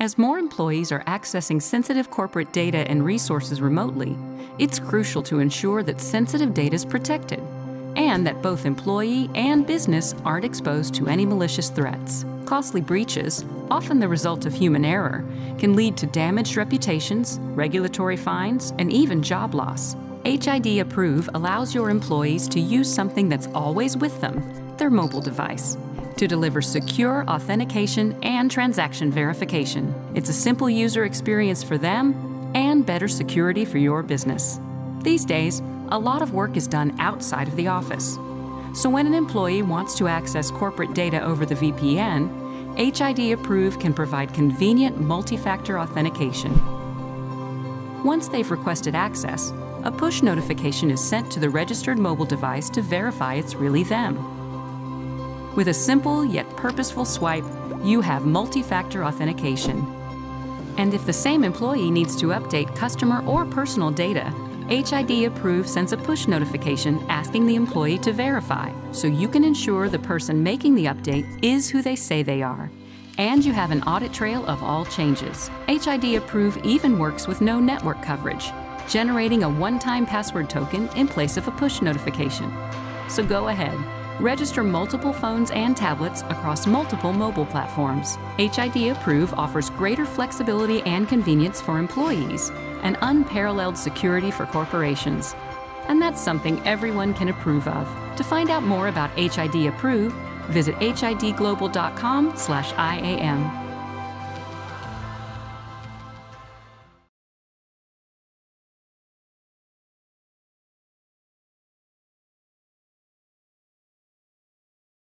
As more employees are accessing sensitive corporate data and resources remotely, it's crucial to ensure that sensitive data is protected and that both employee and business aren't exposed to any malicious threats. Costly breaches, often the result of human error, can lead to damaged reputations, regulatory fines, and even job loss. HID Approve allows your employees to use something that's always with them, their mobile device, to deliver secure authentication and transaction verification. It's a simple user experience for them and better security for your business. These days, a lot of work is done outside of the office. So when an employee wants to access corporate data over the VPN, HID Approve can provide convenient multi-factor authentication. Once they've requested access, a push notification is sent to the registered mobile device to verify it's really them. With a simple yet purposeful swipe, you have multi-factor authentication. And if the same employee needs to update customer or personal data, HID Approve sends a push notification asking the employee to verify, so you can ensure the person making the update is who they say they are. And you have an audit trail of all changes. HID Approve even works with no network coverage, generating a one-time password token in place of a push notification. So go ahead, Register multiple phones and tablets across multiple mobile platforms. HID Approve offers greater flexibility and convenience for employees and unparalleled security for corporations. And that's something everyone can approve of. To find out more about HID Approve, visit hidglobal.com/iam.